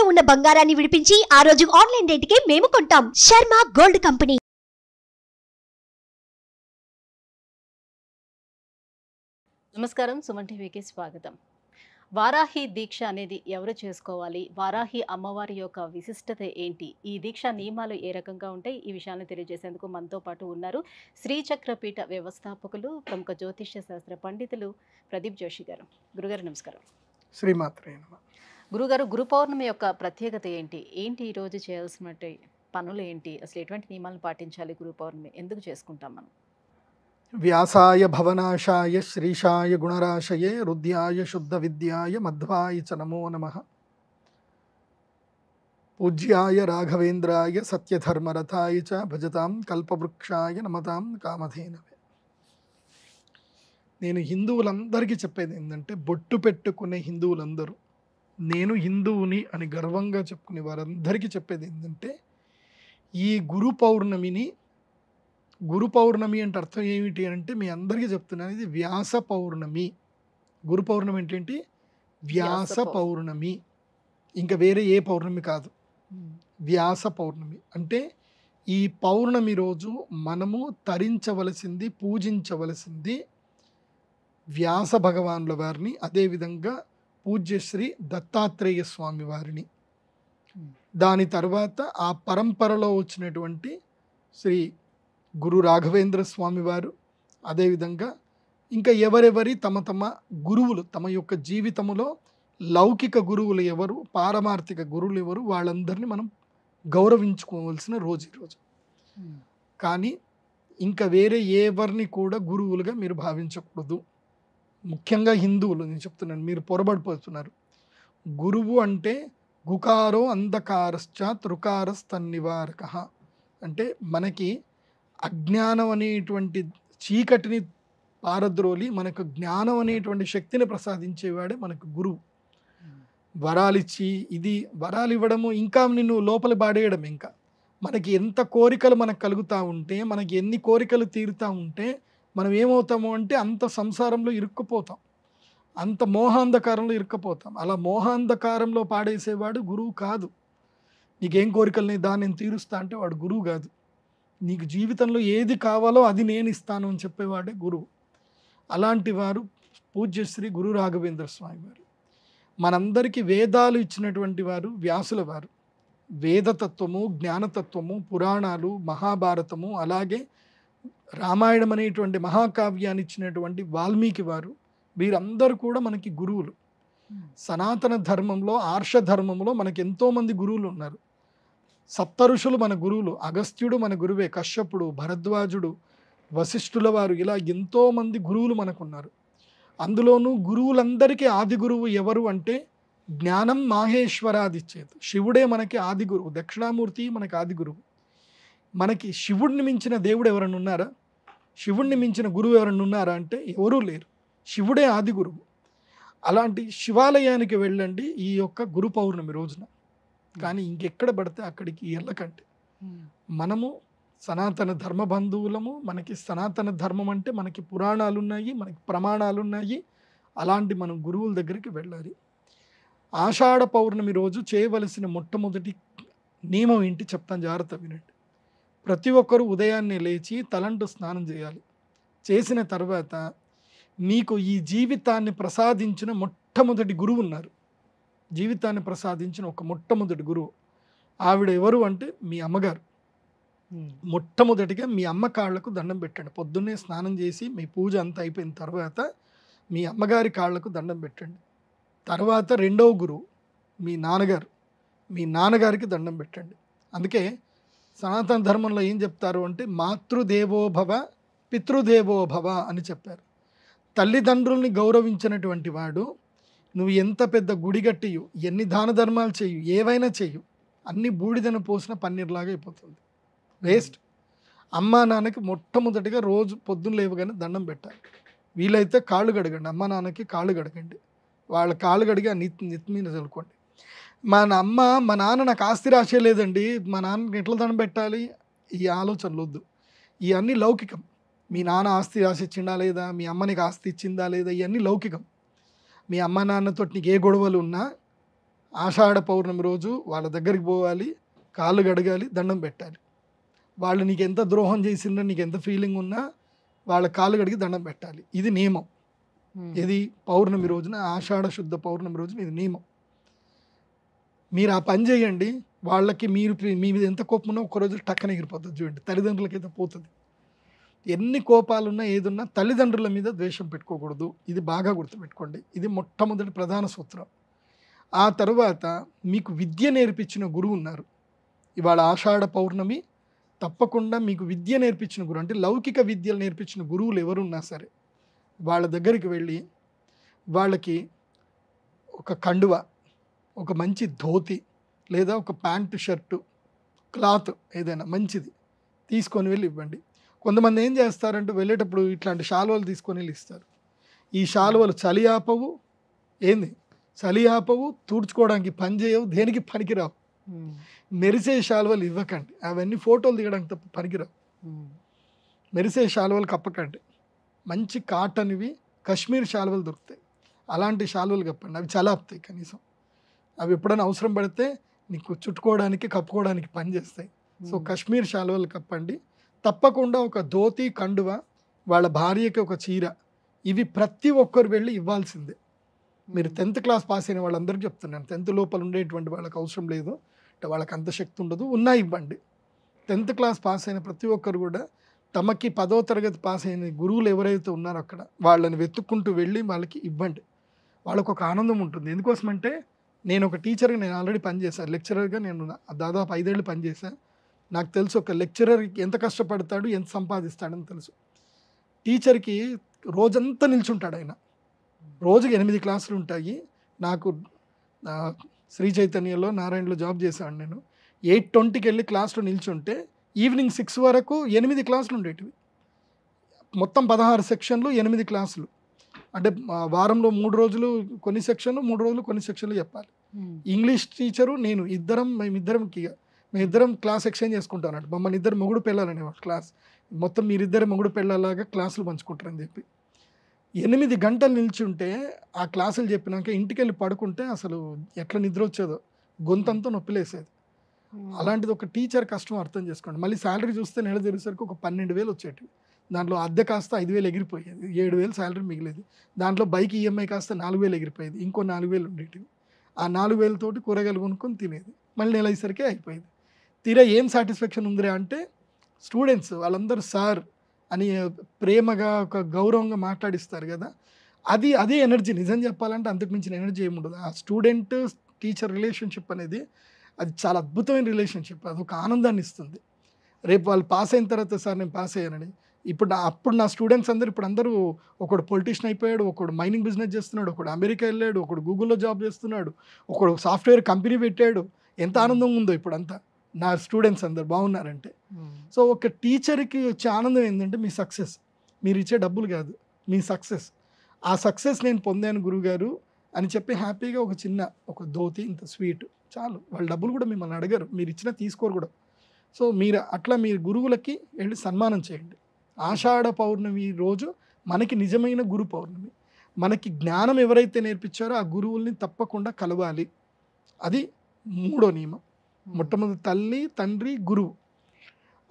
తాకట్టులో ఉన్న బంగారాన్ని విడిపించి ఆ రోజు ఆన్లైన్ రేటుకే మేము కొంటాం. Sharma gold company. నమస్కారం. సుమన్ టీవీకి స్వాగతం. వారాహి దీక్ష అనేది ఎవరు చేసుకోవాలి? వారాహి అమ్మవారి యొక్క విశిష్టత ఏంటి? ఈ దీక్ష నియమాలు ఏ రకంగా ఉంటాయి? ఈ విషయాన్ని తెలియజేసేందుకు మనతో పాటు ఉన్నారు శ్రీచక్రపీఠ వ్యవస్థాపకులు ప్రముఖ జ్యోతిష్య శాస్త్ర పండితులు ప్రదీప్ జోషి గారు. గురుగారు నమస్కారం. శ్రీమాత్రే గురుగారు గురు పౌర్ణమి యొక్క ప్రత్యేకత ఏంటి? ఏంటి ఈరోజు చేయాల్సిన పనులు ఏంటి అసలు ఎటువంటి నియమాలను పాటించాలి గురు పౌర్ణమి ఎందుకు చేసుకుంటాం మనం? వ్యాసాయ భవనాశాయ శ్రీశాయ గుణరాశయే రుద్యాయ శుద్ధ విద్యాయ మధ్వాయ చ నమో నమ. పూజ్యాయ రాఘవేంద్రాయ సత్యధర్మరథాయ చ భజతాం కల్పవృక్షాయ నమతాం కామధేనవే. నేను హిందువులందరికీ చెప్పేది ఏంటంటే బొట్టు పెట్టుకునే హిందువులందరూ నేను హిందువుని అని గర్వంగా చెప్పుకునే వారందరికీ చెప్పేది ఏంటంటే ఈ గురు పౌర్ణమిని గురు పౌర్ణమి అంటే అర్థం ఏమిటి అంటే మీ అందరికీ చెప్తున్నాను ఇది వ్యాస పౌర్ణమి. గురు పౌర్ణమి ఏంటంటే వ్యాస వ్యాస పౌర్ణమి. ఇంకా వేరే ఏ పౌర్ణమి కాదు. వ్యాస పౌర్ణమి. అంటే ఈ పౌర్ణమి రోజు మనము తరించవలసింది పూజించవలసింది వ్యాస భగవానుల వారిని. అదేవిధంగా పూజ్యశ్రీ దత్తాత్రేయ స్వామి వారిని. దాని తర్వాత ఆ పరంపరలో వచ్చినటువంటి శ్రీ గురు రాఘవేంద్ర స్వామి వారు అదేవిధంగా ఇంకా ఎవరెవరి తమ తమ గురువులు తమ యొక్క జీవితములో లౌకిక గురువులు ఎవరు పారమార్థిక గురువులు ఎవరు వాళ్ళందరినీ మనం గౌరవించుకోవాల్సిన రోజు ఈరోజు కానీ ఇంకా వేరే ఎవరిని కూడా గురువులుగా మీరు భావించకూడదు. ముఖ్యంగా హిందువులు నేను చెప్తున్నాను మీరు పొరబడిపోతున్నారు. గురువు అంటే గుకారో అంధకారశ్చ త్రుకారస్తన్నివారక అంటే మనకి అజ్ఞానం అనేటువంటి చీకటిని పారద్రోలి మనకు జ్ఞానం అనేటువంటి శక్తిని ప్రసాదించేవాడే మనకు గురువు. వరాలిచ్చి ఇది వరాలు ఇవ్వడము ఇంకా నిన్ను లోపల పాడేయడం ఇంకా. మనకి ఎంత కోరికలు మనకు కలుగుతూ ఉంటే మనకి ఎన్ని కోరికలు తీరుతూ ఉంటే మనం ఏమవుతాము అంటే అంత సంసారంలో ఇరుక్కుపోతాం. అంత మోహాంధకారంలో ఇరుక్కుపోతాం. అలా మోహాంధకారంలో పాడేసేవాడు గురువు కాదు. నీకేం కోరికల్ని దాన్ని నేను తీరుస్తా అంటే వాడు గురువు కాదు. నీకు జీవితంలో ఏది కావాలో అది నేను ఇస్తాను అని చెప్పేవాడే గురువు. అలాంటి వారు పూజ్యశ్రీ గురు రాఘవేంద్ర స్వామి వారు. మనందరికీ వేదాలు ఇచ్చినటువంటి వారు వ్యాసుల వారు. వేదతత్వము జ్ఞానతత్వము పురాణాలు మహాభారతము అలాగే రామాయణం అనేటువంటి మహాకావ్యాన్ని ఇచ్చినటువంటి వాల్మీకి వారు వీరందరూ కూడా మనకి గురువులు. సనాతన ధర్మంలో ఆర్ష ధర్మంలో మనకి ఎంతోమంది గురువులు ఉన్నారు సప్త ఋషులు మన గురువులు అగస్త్యుడు మన గురువే కశ్యపుడు భరద్వాజుడు వశిష్ఠుల వారు ఇలా ఎంతోమంది గురువులు మనకున్నారు. అందులోనూ గురువులందరికీ ఆది గురువు ఎవరు అంటే జ్ఞానం మాహేశ్వరాదిచ్చేది శివుడే మనకి ఆది గురువు దక్షిణామూర్తి మనకి ఆది గురువు. మనకి శివుడిని మించిన దేవుడు ఎవరన్నా ఉన్నారా? శివుడిని మించిన గురువు ఎవరన్నా ఉన్నారా అంటే ఎవరూ లేరు. శివుడే ఆది గురువు. అలాంటి శివాలయానికి వెళ్ళండి ఈ యొక్క గురు పౌర్ణమి రోజున. కానీ ఇంకెక్కడ పడితే అక్కడికి వెళ్ళకండి మనము సనాతన ధర్మ బంధువులము మనకి సనాతన ధర్మం అంటే మనకి పురాణాలు ఉన్నాయి మనకి ప్రమాణాలు ఉన్నాయి అలాంటి మనం గురువుల దగ్గరికి వెళ్ళాలి. ఆషాఢ పౌర్ణమి రోజు చేయవలసిన మొట్టమొదటి నియమం ఏంటి? చెప్తాను జాగ్రత్త వినండి. ప్రతి ఒక్కరూ ఉదయాన్నే లేచి తలంటు స్నానం చేయాలి. చేసిన తర్వాత మీకు ఈ జీవితాన్ని ప్రసాదించిన మొట్టమొదటి గురువు ఉన్నారు. జీవితాన్ని ప్రసాదించిన ఒక మొట్టమొదటి గురువు. ఆవిడ ఎవరు అంటే మీ అమ్మగారు. మొట్టమొదటిగా మీ అమ్మ కాళ్ళకు దండం పెట్టండి. పొద్దున్నే స్నానం చేసి మీ పూజ అంతా అయిపోయిన తర్వాత మీ అమ్మగారి కాళ్ళకు దండం పెట్టండి. తర్వాత రెండవ గురువు మీ నాన్నగారు. మీ నాన్నగారికి దండం పెట్టండి. అందుకే సనాతన ధర్మంలో ఏం చెప్తారు అంటే మాతృదేవోభవ పితృదేవోభవ అని చెప్పారు. తల్లిదండ్రుల్ని గౌరవించినటువంటి వాడు నువ్వు ఎంత పెద్ద గుడి కట్టియు ఎన్ని దాన ధర్మాలు చేయు ఏవైనా చేయు అన్ని బూడిదను పోసిన పన్నీర్లాగా అయిపోతుంది. వేస్ట్. అమ్మా నాన్నకి మొట్టమొదటిగా రోజు పొద్దున్న లేవగానే దండం పెట్టాలి. వీలైతే కాళ్ళు కడగండి. అమ్మా నాన్నకి కాళ్ళు కడగండి. వాళ్ళ కాళ్ళు కడిగి ఆ నిత్ నిత్మీన మీద చల్లుకోండి మా నా- అమ్మ మా నాన్న నాకు ఆస్తి రాసే లేదండి. మా నాన్నకి ఎట్లా దండం పెట్టాలి? ఈ ఆలోచనలు వద్దు. ఇవన్నీ లౌకికం. మీ నాన్న ఆస్తి రాసి ఇచ్చిందా లేదా? మీ అమ్మ నీకు ఆస్తి ఇచ్చిందా లేదా? ఇవన్నీ లౌకికం. మీ అమ్మ నాన్నతో నీకు ఏ గొడవలు ఉన్నా ఆషాఢ పౌర్ణమి రోజు వాళ్ళ దగ్గరికి పోవాలి కాళ్ళు గడగాలి దండం పెట్టాలి. వాళ్ళు నీకు ఎంత ద్రోహం చేసిందో నీకు ఎంత ఫీలింగ్ ఉన్నా వాళ్ళ కాళ్ళు గడిగి దండం పెట్టాలి. ఇది నియమం. ఇది పౌర్ణమి రోజున ఆషాఢ శుద్ధ పౌర్ణమి రోజున ఇది నియమం. మీరు ఆ పని చేయండి. వాళ్ళకి మీరు మీ మీద ఎంత కోపం ఉన్నా ఒక్కరోజు టక్కన ఎగిరిపోతుంది చూడండి. తల్లిదండ్రులకి అయితే పోతుంది. ఎన్ని కోపాలున్నా ఏదున్నా తల్లిదండ్రుల మీద ద్వేషం పెట్టుకోకూడదు. ఇది బాగా గుర్తుపెట్టుకోండి. ఇది మొట్టమొదటి ప్రధాన సూత్రం. ఆ తర్వాత మీకు విద్య నేర్పించిన గురువు ఉన్నారు. ఇవాళ ఆషాఢ పౌర్ణమి తప్పకుండా మీకు విద్య నేర్పించిన గురువు అంటే లౌకిక విద్యలు నేర్పించిన గురువులు ఎవరున్నా సరే వాళ్ళ దగ్గరికి వెళ్ళి వాళ్ళకి ఒక కండువ ఒక మంచి ధోతి లేదా ఒక ప్యాంటు షర్టు క్లాత్ ఏదైనా మంచిది తీసుకొని వెళ్ళి ఇవ్వండి. కొంతమంది ఏం చేస్తారంటే వెళ్ళేటప్పుడు ఇట్లాంటి శాలువలు తీసుకొని వెళ్ళి ఇస్తారు. ఈ శాలువలు చలి ఆపవు. ఏంది? చలి ఆపవు తుడుచుకోవడానికి పని చేయవు దేనికి పనికిరావు? మెరిసే శాలువలు ఇవ్వకండి. అవన్నీ ఫోటోలు దిగడానికి తప్ప పనికిరావు. మెరిసే శాలువలు కప్పకండి. మంచి కాటన్వి కశ్మీర్ శాలువలు దొరుకుతాయి. అలాంటి శాలువలు కప్పండి. అవి చలాపుతాయి కనీసం. అవి ఎప్పుడైనా అవసరం పడితే నీకు చుట్టుకోవడానికి కప్పుకోవడానికి పని చేస్తాయి. సో. కశ్మీర్ శాలువలు కప్పండి. తప్పకుండా ఒక ధోతి కండువ వాళ్ళ భార్యకి ఒక చీర ఇవి ప్రతి ఒక్కరు వెళ్ళి ఇవ్వాల్సిందే. మీరు టెన్త్ క్లాస్ పాస్ అయిన వాళ్ళందరికీ చెప్తున్నాను. టెన్త్ లోపల ఉండేటువంటి వాళ్ళకి అవసరం లేదు. అంటే వాళ్ళకి అంత శక్తి ఉండదు. ఉన్నా ఇవ్వండి. టెన్త్ క్లాస్ పాస్ అయిన ప్రతి ఒక్కరు కూడా తమకి పదో తరగతి పాస్ అయిన గురువులు ఎవరైతే ఉన్నారో అక్కడ వాళ్ళని వెతుక్కుంటూ వెళ్ళి వాళ్ళకి ఇవ్వండి. వాళ్ళకు ఒక ఆనందం ఉంటుంది. ఎందుకోసమంటే నేను ఒక టీచర్గా నేను ఆల్రెడీ పనిచేశాను లెక్చరర్గా నేను దాదాపు ఐదేళ్ళు పనిచేశాను నాకు తెలుసు ఒక లెక్చరర్ ఎంత కష్టపడతాడు ఎంత సంపాదిస్తాడని తెలుసు. టీచర్కి రోజంతా నిల్చుంటాడు ఆయన. రోజుకి ఎనిమిది క్లాసులు ఉంటాయి. నాకు శ్రీ చైతన్యలో నారాయణలో జాబ్ చేశాను నేను. ఎయిట్ ట్వంటీకి వెళ్ళి క్లాస్లో నిల్చుంటే ఈవినింగ్ సిక్స్ వరకు ఎనిమిది క్లాసులు ఉండేటివి. మొత్తం పదహారు సెక్షన్లు ఎనిమిది క్లాసులు. అంటే వారంలో మూడు రోజులు కొన్ని సెక్షన్లు మూడు రోజులు కొన్ని సెక్షన్లు చెప్పాలి. ఇంగ్లీష్ టీచరు నేను ఇద్దరం మేమిద్దరంకి మేమిద్దరం క్లాస్ ఎక్స్చేంజ్ చేసుకుంటాం అన్నట్టు. మమ్మల్ని ఇద్దరు మొగుడు పెళ్ళాలనేవాడు క్లాస్. మొత్తం మీరిద్దరు మొగుడు పెళ్ళలాగా క్లాసులు పంచుకుంటారని చెప్పి. ఎనిమిది గంటలు నిల్చుంటే ఆ క్లాసులు చెప్పినాక ఇంటికి వెళ్ళి పడుకుంటే అసలు ఎట్లా నిద్ర వచ్చేదో గొంతంతా నొప్పిలేసేది. అలాంటిది ఒక టీచర్ కష్టం అర్థం చేసుకోండి. మళ్ళీ శాలరీ చూస్తే నెల తిరిగేసరికి ఒక పన్నెండు వేలు వచ్చేటివి. దాంట్లో అద్దె కాస్త ఐదు వేలు ఎగిరిపోయేది ఏడు వేలు శాలరీ మిగిలేది. దాంట్లో బైక్ ఈఎంఐ కాస్త నాలుగు వేలు ఎగిరిపోయేది ఇంకో నాలుగు వేలు ఉండేటివి. ఆ నాలుగు వేలతోటి కూరగాయలు కొనుక్కొని తినేది. మళ్ళీ నెల అయ్యేసరికి అయిపోయేది. తీరా ఏం సాటిస్ఫాక్షన్ ఉందిరా అంటే స్టూడెంట్స్ వాళ్ళందరూ సార్ అని ప్రేమగా ఒక గౌరవంగా మాట్లాడిస్తారు కదా అది అదే ఎనర్జీ. నిజం చెప్పాలంటే అంతకు మించిన ఎనర్జీ ఏముండదు ఆ స్టూడెంట్ టీచర్ రిలేషన్షిప్ అనేది అది చాలా అద్భుతమైన రిలేషన్షిప్. అది ఒక ఆనందాన్ని ఇస్తుంది. రేపు వాళ్ళు పాస్ అయిన తర్వాత సార్ నేను పాస్ అయ్యానని. ఇప్పుడు నా అప్పుడు నా స్టూడెంట్స్ అందరూ ఇప్పుడు అందరూ ఒకడు పొలిటీషియన్ అయిపోయాడు ఒకడు మైనింగ్ బిజినెస్ చేస్తున్నాడు ఒకడు అమెరికా వెళ్ళాడు ఒకడు గూగుల్లో జాబ్ చేస్తున్నాడు ఒకడు సాఫ్ట్వేర్ కంపెనీ పెట్టాడు. ఎంత ఆనందం ఉందో ఇప్పుడు అంతా నా స్టూడెంట్స్ అందరు బాగున్నారంటే. ఉమ్. సో ఒక టీచర్కి వచ్చే ఆనందం ఏంటంటే మీ సక్సెస్ మీరు ఇచ్చే డబ్బులు కాదు. మీ సక్సెస్ ఆ సక్సెస్ నేను పొందాను గురుగారు అని చెప్పి హ్యాపీగా ఒక చిన్న ఒక ధోతి ఇంత స్వీట్ చాలు. వాళ్ళ డబ్బులు కూడా మిమ్మల్ని అడగరు. మీరు ఇచ్చినా తీసుకోరు కూడా. సో మీరు అట్లా మీరు గురువులకి వెళ్ళి సన్మానం చేయండి. ఆషాఢ పౌర్ణమి రోజు మనకి నిజమైన గురు పౌర్ణమి. మనకి జ్ఞానం ఎవరైతే నేర్పించారో ఆ గురువుల్ని తప్పకుండా కలవాలి. అది మూడో నియమం. మొట్టమొదటి తల్లి తండ్రి గురువు.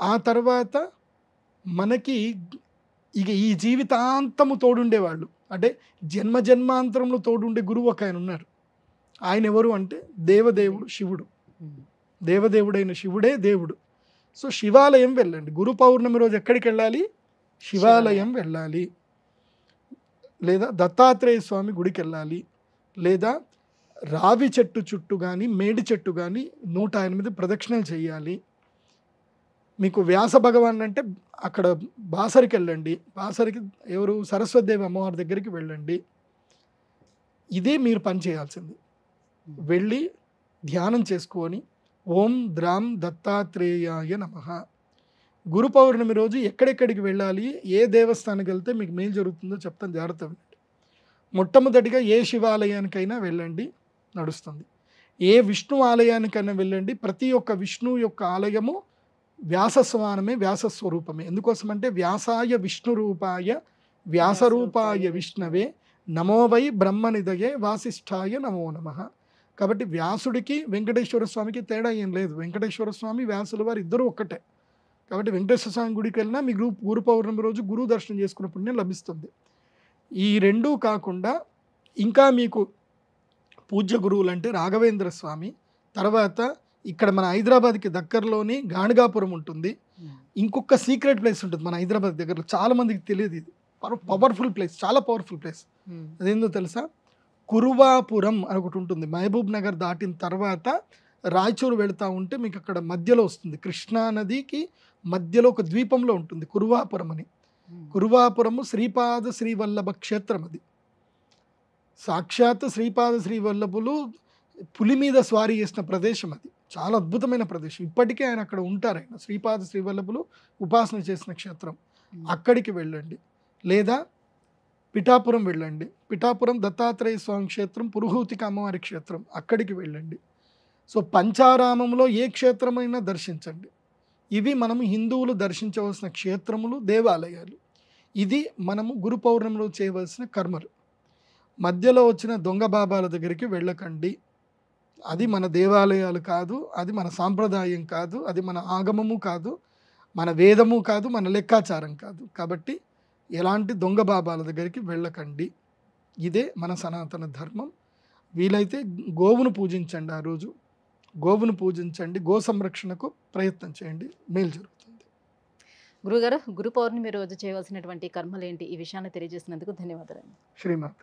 ఆ తర్వాత మనకి ఇక ఈ జీవితాంతము తోడుండేవాళ్ళు. అంటే జన్మ జన్మాంతరంలో తోడుండే గురువు ఒక ఆయన ఉన్నారు. ఆయన ఎవరు అంటే దేవదేవుడు శివుడు. దేవదేవుడైన శివుడే దేవుడు. సో శివాలయం వెళ్ళండి. గురు పౌర్ణమి రోజు ఎక్కడికి వెళ్ళాలి శివాలయం వెళ్ళాలి. లేదా దత్తాత్రేయ స్వామి గుడికి వెళ్ళాలి. లేదా రావి చెట్టు చుట్టూ కానీ మేడి చెట్టు కానీ నూట ఎనిమిది ప్రదక్షిణలు చేయాలి. మీకు వ్యాస భగవాన్ అంటే అక్కడ బాసరికి వెళ్ళండి. బాసరికి ఎవరు? సరస్వతిదేవి అమ్మవారి దగ్గరికి వెళ్ళండి. ఇదే మీరు పని చేయాల్సింది. వెళ్ళి ధ్యానం చేసుకొని ఓం ద్రాం దత్తాత్రేయాయ నమ. గురు పౌర్ణమి రోజు ఎక్కడెక్కడికి వెళ్ళాలి ఏ దేవస్థానానికి వెళ్తే మీకు మేలు జరుగుతుందో చెప్తాను జాగ్రత్త మొట్టమొదటిగా ఏ శివాలయానికైనా వెళ్ళండి నడుస్తుంది. ఏ విష్ణు ఆలయానికైనా వెళ్ళండి ప్రతి ఒక్క విష్ణు యొక్క ఆలయము వ్యాసస్వానమే వ్యాసస్వరూపమే ఎందుకోసమంటే వ్యాసాయ విష్ణు రూపాయ వ్యాసరూపాయ విష్ణవే నమో వై బ్రహ్మనిదయే వాసిష్ఠాయ నమో నమ. కాబట్టి వ్యాసుడికి వెంకటేశ్వర స్వామికి తేడా ఏం లేదు. వెంకటేశ్వర స్వామి వ్యాసుల వారు ఇద్దరు ఒక్కటే. కాబట్టి వెంకటేశ్వర స్వామి గుడికి వెళ్ళినా మీ గురు గురు పౌర్ణమి రోజు గురువు దర్శనం చేసుకున్న పుణ్యం లభిస్తుంది. ఈ రెండూ కాకుండా ఇంకా మీకు పూజ్య గురువులు అంటే రాఘవేంద్ర స్వామి తర్వాత ఇక్కడ మన హైదరాబాద్కి దగ్గరలోని గాణగాపురం ఉంటుంది. ఇంకొక సీక్రెట్ ప్లేస్ ఉంటుంది మన హైదరాబాద్ దగ్గరలో. చాలా మందికి తెలియదు ఇది. పవర్ఫుల్ ప్లేస్ చాలా పవర్ఫుల్ ప్లేస్. అదేందో తెలుసా? కురువాపురం అని ఒకటి ఉంటుంది. మహబూబ్ నగర్ దాటిన తర్వాత రాయచూరు వెళ్తా ఉంటే మీకు అక్కడ మధ్యలో వస్తుంది. కృష్ణా నదికి మధ్యలో ఒక ద్వీపంలో ఉంటుంది. కురువాపురం అని. కురువాపురము శ్రీపాద శ్రీవల్లభ క్షేత్రం అది. సాక్షాత్ శ్రీపాద శ్రీవల్లభులు పులి మీద స్వారీ చేసిన ప్రదేశం అది. చాలా అద్భుతమైన ప్రదేశం. ఇప్పటికే ఆయన అక్కడ ఉంటారు ఆయన. శ్రీపాద శ్రీవల్లభులు ఉపాసన చేసిన క్షేత్రం. అక్కడికి వెళ్ళండి. లేదా పిఠాపురం వెళ్ళండి. పిఠాపురం దత్తాత్రేయ స్వామి క్షేత్రం పురుహూతిక అమ్మవారి క్షేత్రం. అక్కడికి వెళ్ళండి. సో పంచారామంలో ఏ క్షేత్రమైనా దర్శించండి. ఇవి మనము హిందువులు దర్శించవలసిన క్షేత్రములు దేవాలయాలు. ఇది మనము గురు పౌర్ణమిలో చేయవలసిన కర్మలు. మధ్యలో వచ్చిన దొంగ బాబాల దగ్గరికి వెళ్ళకండి. అది మన దేవాలయాలు కాదు అది మన సాంప్రదాయం కాదు అది మన ఆగమము కాదు మన వేదము కాదు మన లెక్కాచారం కాదు. కాబట్టి ఎలాంటి దొంగ బాబాల దగ్గరికి వెళ్ళకండి. ఇదే మన సనాతన ధర్మం. వీలైతే గోవును పూజించండి ఆ రోజు. గోవును పూజించండి గో సంరక్షణకు ప్రయత్నం చేయండి మేలు జరుగుతుంది. గురుగారు గురు పౌర్ణమి రోజు చేయవలసినటువంటి కర్మలు ఏంటి ఈ విషయాన్ని తెలియజేసినందుకు ధన్యవాదాలు శ్రీమాత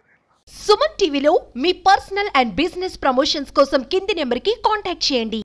సుమన్ టీవీలో మీ పర్సనల్ అండ్ బిజినెస్ ప్రమోషన్స్ కోసం కింది నెంబర్కి కాంటాక్ట్ చేయండి.